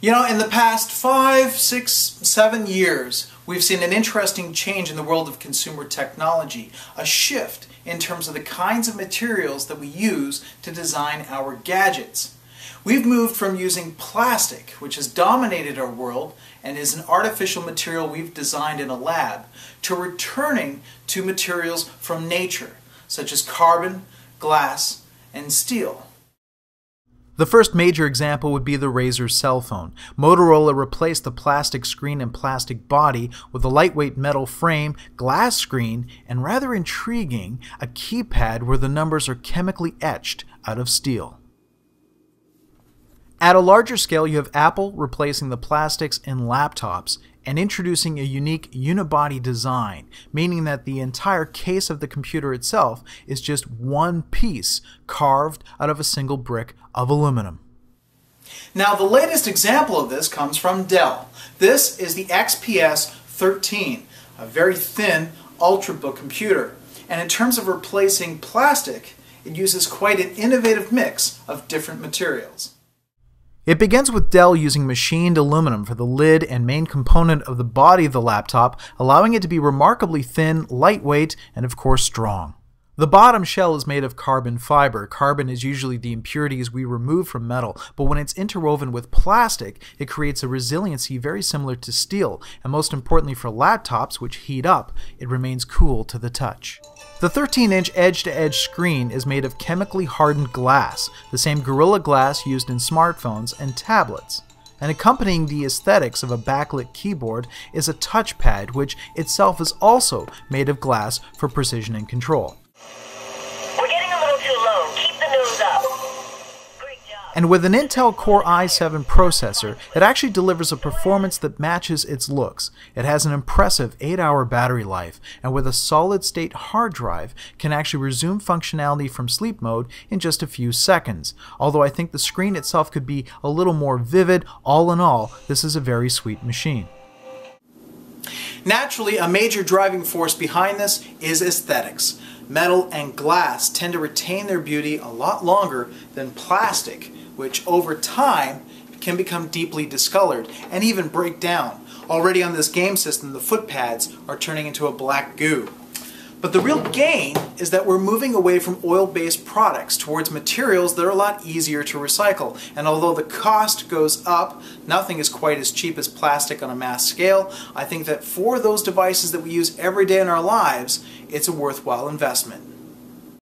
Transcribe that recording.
You know, in the past five, six, seven years, we've seen an interesting change in the world of consumer technology, a shift in terms of the kinds of materials that we use to design our gadgets. We've moved from using plastic, which has dominated our world and is an artificial material we've designed in a lab, to returning to materials from nature, such as carbon, glass, and steel. The first major example would be the Razr cell phone. Motorola replaced the plastic screen and plastic body with a lightweight metal frame, glass screen, and rather intriguing, a keypad where the numbers are chemically etched out of steel. At a larger scale, you have Apple replacing the plastics in laptops and introducing a unique unibody design, meaning that the entire case of the computer itself is just one piece carved out of a single brick of aluminum. Now, the latest example of this comes from Dell. This is the XPS 13, a very thin Ultrabook computer. And in terms of replacing plastic, it uses quite an innovative mix of different materials. It begins with Dell using machined aluminum for the lid and main component of the body of the laptop, allowing it to be remarkably thin, lightweight, and of course strong. The bottom shell is made of carbon fiber. Carbon is usually the impurities we remove from metal, but when it's interwoven with plastic, it creates a resiliency very similar to steel, and most importantly for laptops, which heat up, it remains cool to the touch. The 13 inch edge to edge screen is made of chemically hardened glass, the same Gorilla Glass used in smartphones and tablets. And accompanying the aesthetics of a backlit keyboard is a touchpad, which itself is also made of glass for precision and control. And with an Intel Core i7 processor, it actually delivers a performance that matches its looks. It has an impressive 8-hour battery life, and with a solid-state hard drive, can actually resume functionality from sleep mode in just a few seconds. Although I think the screen itself could be a little more vivid, all in all, this is a very sweet machine. Naturally, a major driving force behind this is aesthetics. Metal and glass tend to retain their beauty a lot longer than plastic, which over time can become deeply discolored and even break down. Already on this game system, the foot pads are turning into a black goo. But the real gain is that we're moving away from oil-based products towards materials that are a lot easier to recycle. And although the cost goes up, nothing is quite as cheap as plastic on a mass scale. I think that for those devices that we use every day in our lives, it's a worthwhile investment.